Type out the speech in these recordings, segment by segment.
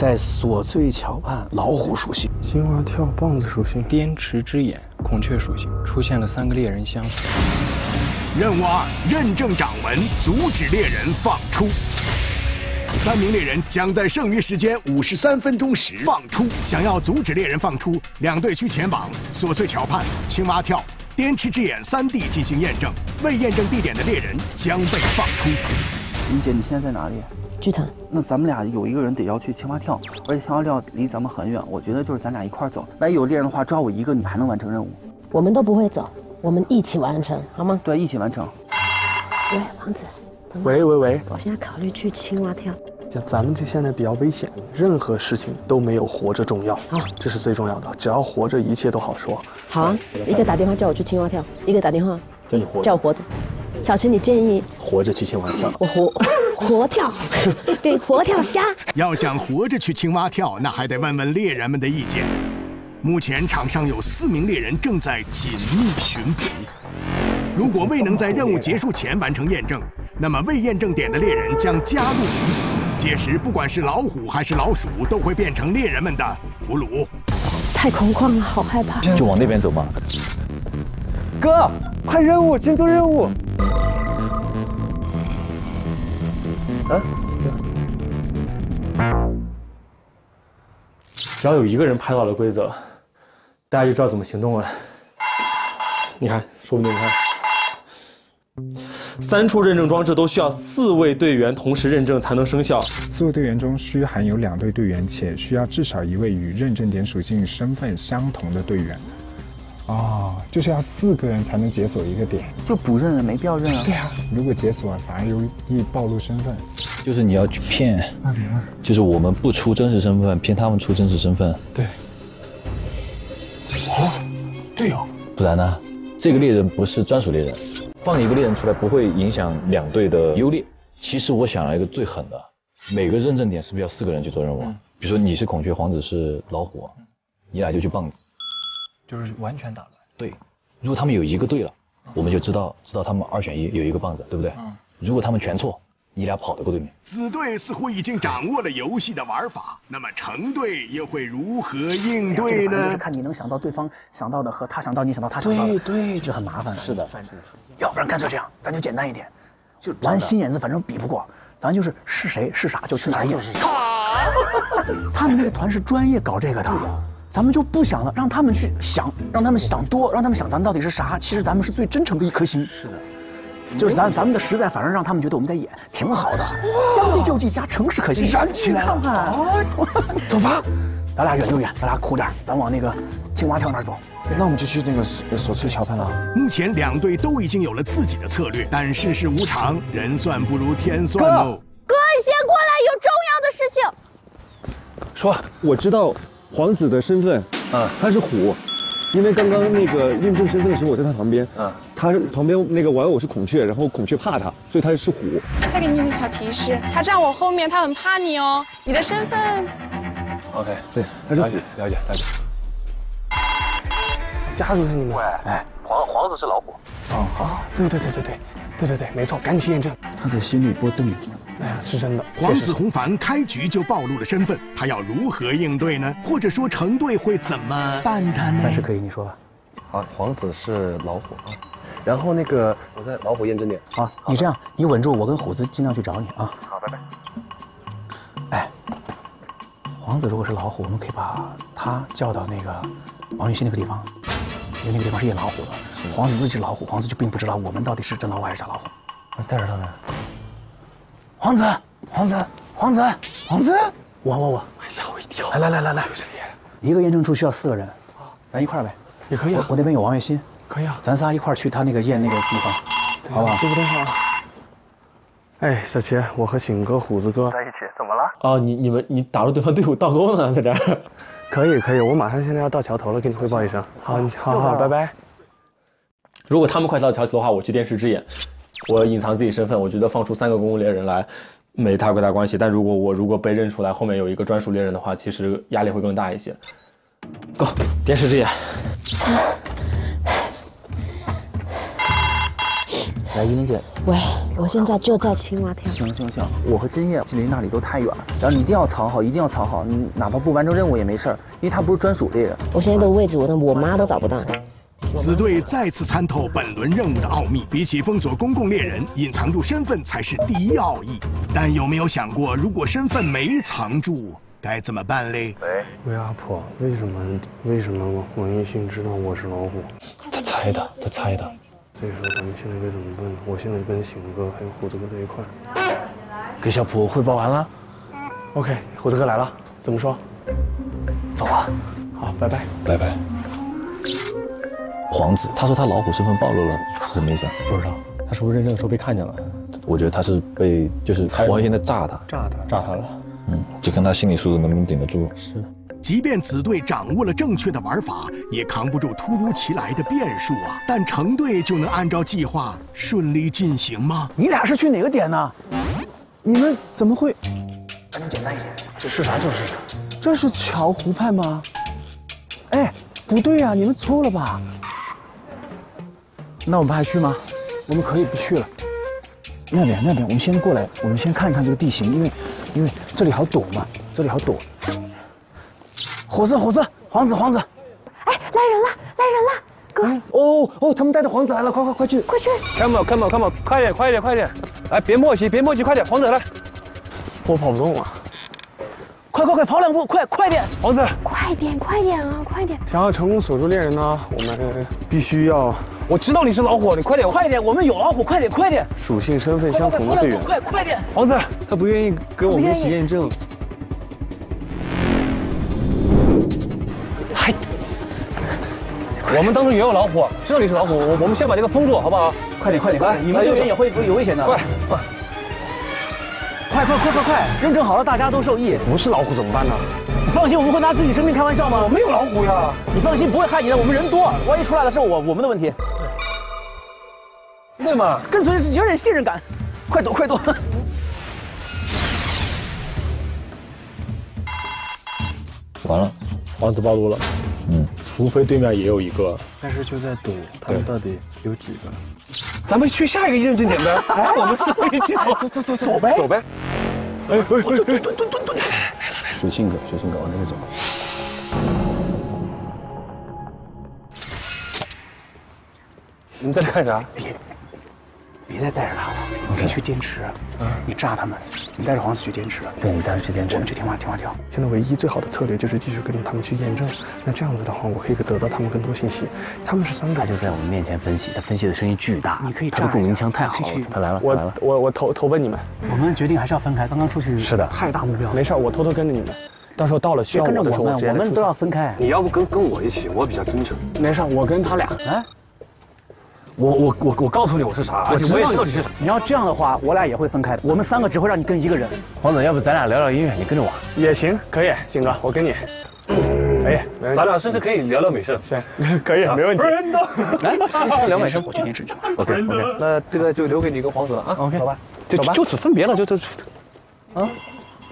在锁翠桥畔，老虎属性，青蛙跳，棒子属性，滇池之眼，孔雀属性，出现了三个猎人相。任务二：认证掌纹，阻止猎人放出。三名猎人将在剩余时间五十三分钟时放出。想要阻止猎人放出，两队需前往锁翠桥畔、青蛙跳、滇池之眼三地进行验证。未验证地点的猎人将被放出。云姐，你现在在哪里？剧场。那咱们俩有一个人得要去青蛙跳，而且青蛙跳离咱们很远。我觉得就是咱俩一块走。万一有猎人的话，抓我一个，你们还能完成任务。我们都不会走，我们一起完成，好吗？对，一起完成。喂，王子。喂喂喂！我现在考虑去青蛙跳。像咱们这现在比较危险，任何事情都没有活着重要。好，这是最重要的。只要活着，一切都好说。好啊，一个打电话叫我去青蛙跳，一个打电话叫你活，叫我活着。小陈，你建议活着去青蛙跳？我活活跳，对，活跳虾。要想活着去青蛙跳，那还得问问猎人们的意见。目前场上有四名猎人正在紧密寻捕。如果未能在任务结束前完成验证，那么未验证点的猎人将加入寻捕。届时，不管是老虎还是老鼠，都会变成猎人们的俘虏。太空旷了，好害怕。就往那边走吧。哥，快任务，先做任务。啊？只要有一个人拍到了规则，大家就知道怎么行动了。你看，说不定你看。三处认证装置都需要四位队员同时认证才能生效。四位队员中需含有两队队员，且需要至少一位与认证点属性身份相同的队员。哦，就是要四个人才能解锁一个点，就不认了，没必要认啊。对啊，如果解锁了，反而容易暴露身份。就是你要去骗，就是我们不出真实身份，骗他们出真实身份。对。哦，对哦。不然呢？这个猎人不是专属猎人，放一个猎人出来不会影响两队的优劣。其实我想了一个最狠的，每个认证点是不是要四个人去做任务？比如说你是孔雀，皇子是老虎，你俩就去棒子，就是完全打乱。对，如果他们有一个对了，我们就知道知道他们二选一有一个棒子，对不对？嗯。如果他们全错。你俩跑得过对面？子队似乎已经掌握了游戏的玩法，那么成队又会如何应对呢？是看你能想到对方想到的和他想到你想到他想到的，对对，这很麻烦了。是的，要不然干脆这样，咱就简单一点，就玩心眼子，反正比不过，咱就是是谁是啥就去哪演。他们那个团是专业搞这个的，咱们就不想了，让他们去想，让他们想多，让他们想咱们到底是啥。其实咱们是最真诚的一颗心。是的就是咱咱们的实在，反而让他们觉得我们在演，挺好的。将计就计加诚实可信，燃起来了。走吧，咱俩远就远，咱俩苦点，咱往那个青蛙跳那儿走。那我们就去那个锁翠桥畔了。目前两队都已经有了自己的策略，但世事无常，人算不如天算哦。哥，你先过来，有重要的事情。说，我知道皇子的身份，嗯，他是虎。因为刚刚那个认证身份的时候，我在他旁边。嗯，他旁边那个玩偶是孔雀，然后孔雀怕他，所以他是虎。再给你一个小提示，他站我后面，他很怕你哦。你的身份？OK，对，他是虎。了解，了解。加入他你们。哎，皇皇子是老虎。哦，好，对对对对对，对对对，没错，赶紧去验证。他的心理波动。哎呀，是真的。黄子弘凡开局就暴露了身份，他要如何应对呢？或者说成队会怎么办他呢？暂时可以，你说吧。好，黄子是老虎啊。然后那个我在老虎验证点。啊，你这样，你稳住，我跟虎子尽量去找你啊。好，拜拜。哎，黄子如果是老虎，我们可以把他叫到那个王玉溪那个地方，因为那个地方是验老虎的。黄子自己是老虎，黄子就并不知道我们到底是真老虎还是假老虎。那带着他们。皇子，皇子，皇子，皇子，我我我，吓我一跳！来来来来来，一个验证处需要四个人，咱一块儿呗，也可以啊。我那边有王月新，可以啊。咱仨一块儿去他那个验那个地方，好不好？这不挺好？哎，小齐，我和醒哥、虎子哥在一起，怎么了？哦，你你们你打入对方队伍倒钩呢，在这儿。可以可以，我马上现在要到桥头了，给你汇报一声。好，好好，拜拜。如果他们快到桥头的话，我去电视之眼。我隐藏自己身份，我觉得放出三个公共猎人来没太大关系。但如果我如果被认出来，后面有一个专属猎人的话，其实压力会更大一些。Go，电视之眼。来，依林姐，喂，我现在就在青蛙跳。行行行，我和金叶距离那里都太远了，然后你一定要藏好，一定要藏好，你哪怕不完成任务也没事儿，因为他不是专属猎人。我现在的位置，我的我妈都找不到。紫队再次参透本轮任务的奥秘，比起封锁公共猎人，隐藏住身份才是第一奥义。但有没有想过，如果身份没藏住，该怎么办嘞？喂，喂，阿婆，为什么为什么王一信知道我是老虎？他猜的，他猜的。所以说咱们现在该怎么办呢？我现在跟醒哥还有虎子哥在一块儿，给小普汇报完了。OK，虎子哥来了，怎么说？走啊！好，拜拜，拜拜。皇子，他说他老虎身份暴露了，是什么意思啊？不知道，他是不是认证的时候被看见了？我觉得他是被就是王一现在炸他，炸他，炸他了。嗯，就看他心理素质能不能顶得住。是。即便子队掌握了正确的玩法，也扛不住突如其来的变数啊！但成队就能按照计划顺利进行吗？你俩是去哪个点呢？你们怎么会？咱就简单一点，这是啥就是啥。这是桥湖畔吗？哎，不对呀、啊，你们错了吧？那我们还去吗？我们可以不去了。那边那边，我们先过来，我们先看一看这个地形，因为因为这里好躲嘛，这里好躲。虎子，虎子，皇子，皇子，哎，来人了，来人了，哥！哎、哦哦，他们带着皇子来了，快快快去，快去！Come on，come on，come on，快点，快点，快点！哎，别磨叽，别磨叽，快点，皇子来！我跑不动了，快快快，跑两步，快快点！皇子，快点，快点啊，快点！想要成功锁住猎人呢，我们必须要……我知道你是老虎，你快点，快点！我们有老虎，快点，快点！属性身份相同的队员，快快点！皇子，他不愿意跟我们一起验证。还，我们当中也有老虎，知道你是老虎，我我们先把这个封住，好不好？快点，快点，快！你们队员也会有危险的，快，快快快快快快！认证好了，大家都受益。不是老虎怎么办呢？你放心，我们会拿自己生命开玩笑吗？我没有老虎呀！你放心，不会害你的。我们人多，万一出来的是我我们的问题，对吗？跟随有点信任感，快躲快躲！完了，皇子暴露了。嗯，除非对面也有一个，但是就在赌他们到底有几个。咱们去下一个验证点呗。哎，我们四个一起走，走走走走呗，走呗。哎哎哎！蹲蹲蹲蹲蹲！学性格，学性格，往那边走。你们在这干啥？别，别再带着他了，你可以去滇池，嗯，你炸他们，你带着皇子去滇池，对你带着去滇池，我们去听话听话跳。现在唯一最好的策略就是继续跟着他们去验证，那这样子的话，我可以得到他们更多信息。他们是三个，他就在我们面前分析，他分析的声音巨大，你可以他的共鸣腔太好了，他来了，我来了，我我投投奔你们。我们决定还是要分开，刚刚出去是的，太大目标，没事，我偷偷跟着你们。到时候到了需要跟着的时候，我们我们都要分开。你要不跟跟我一起，我比较真诚。没事，我跟他俩。哎，我我我我告诉你我是啥，我知道也知道你是啥。你要这样的话，我俩也会分开的。我们三个只会让你跟一个人。黄总，要不咱俩聊聊音乐，你跟着我也行，可以，鑫哥，我跟你。可以，咱俩甚至可以聊聊美声。行，可以，没问题。来，聊美声，我去电视去。OK OK，那这个就留给你跟黄总了啊。OK，走吧，就就此分别了，就就。啊，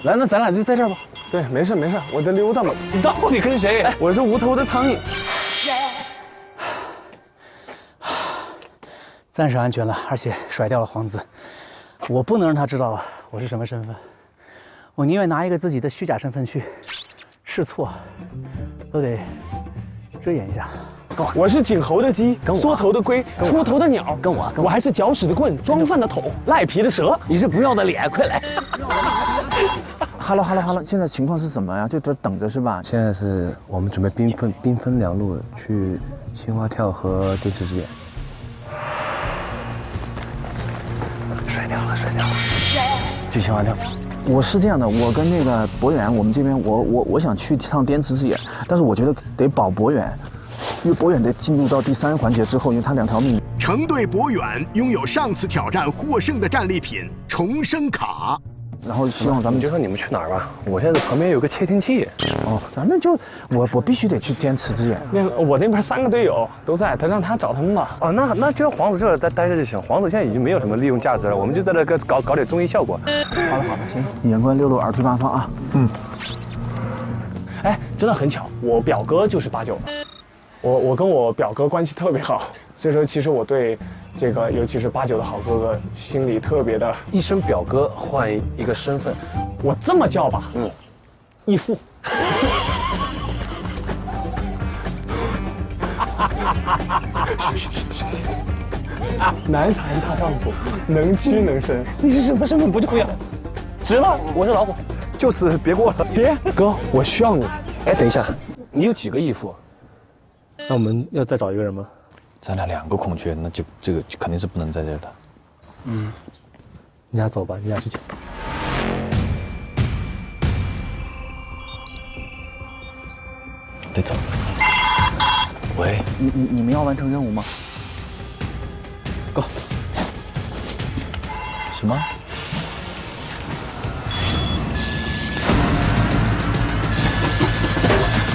来，那咱俩就在这儿吧。对，没事没事，我在溜达嘛。你到底跟谁？我是无头的苍蝇。暂时安全了，而且甩掉了皇子。我不能让他知道我是什么身份，我宁愿拿一个自己的虚假身份去试错，都得遮掩一下。我是颈喉的鸡，缩头的龟，出头的鸟。跟我，我还是搅屎的棍，装饭的桶，赖皮的蛇。你是不要的脸，快来！哈喽哈喽哈喽，现在情况是什么呀？就这等着是吧？现在是我们准备兵分兵分两路去青蛙跳和对峙之眼。去青蛙跳。我是这样的，我跟那个博远，我们这边我我我想去趟滇池之眼，但是我觉得得保博远，因为博远得进入到第三环节之后，因为他两条命。成对博远拥有上次挑战获胜的战利品重生卡。然后希望咱们就说你们去哪儿吧，我现在旁边有个窃听器。哦，咱们就我我必须得去滇池之眼。那我那边三个队友都在，他让他找他们吧。哦，那那就皇子这儿待待着就行。皇子现在已经没有什么利用价值了，我们就在这个搞搞点综艺效果。好的好的，行，眼观六路，耳听八方啊。嗯。哎，真的很巧，我表哥就是八九的，我我跟我表哥关系特别好，所以说，其实我对这个，尤其是八九的好哥哥，心里特别的。一声表哥换一个身份，我这么叫吧，嗯，义父。男才大丈夫，能屈能伸。你是什么身份？不就不要？值了，我是老虎。就是别过了，别哥，我需要你。哎，等一下，你有几个义父？那我们要再找一个人吗？咱俩两个孔雀，那就这个肯定是不能在这儿的。嗯，你俩走吧，你俩去捡。得走。喂，你你你们要完成任务吗？Go。什么？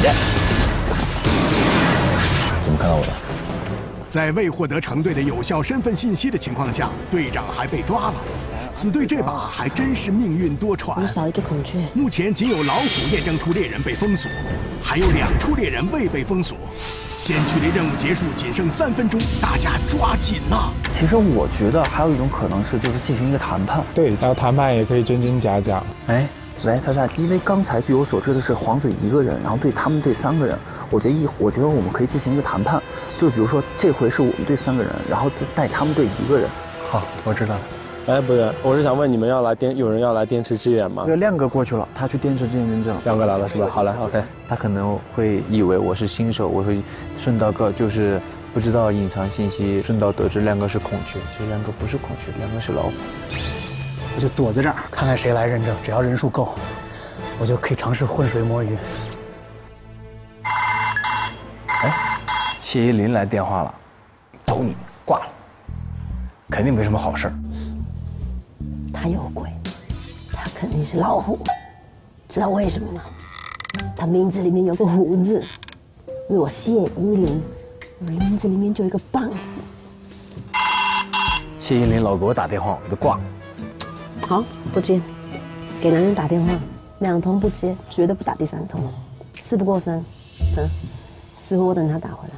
耶！怎么看到我的？在未获得成队的有效身份信息的情况下，队长还被抓了。此队这把还真是命运多舛。我少一个孔雀。目前仅有老虎验证出猎人被封锁，还有两处猎人未被封锁。现距离任务结束仅剩三分钟，大家抓紧呐！其实我觉得还有一种可能是，就是进行一个谈判。对，然后谈判也可以真真假假。哎，来猜猜，因为刚才据我所知的是皇子一个人，然后对他们队三个人。我觉得一，我觉得我们可以进行一个谈判，就比如说这回是我们队三个人，然后就带他们队一个人。好，我知道了。哎，不是，我是想问你们要来滇，有人要来滇池支援吗？那个亮哥过去了，他去滇池支援认证。亮哥来了是吧？好嘞，OK。他可能会以为我是新手，我会顺道告，就是不知道隐藏信息，顺道得知亮哥是孔雀。其实亮哥不是孔雀，亮哥是老虎。我就躲在这儿，看看谁来认证。只要人数够，我就可以尝试浑水摸鱼。谢依霖来电话了，走你，挂了，肯定没什么好事儿。他有鬼，他肯定是老虎，知道为什么吗？他名字里面有个虎字，我谢依霖，我名字里面就有一个棒字。谢依霖老给我打电话，我就挂。好，不接，给男人打电话，两通不接，绝对不打第三通，事不过三，嗯，死活我等他打回来。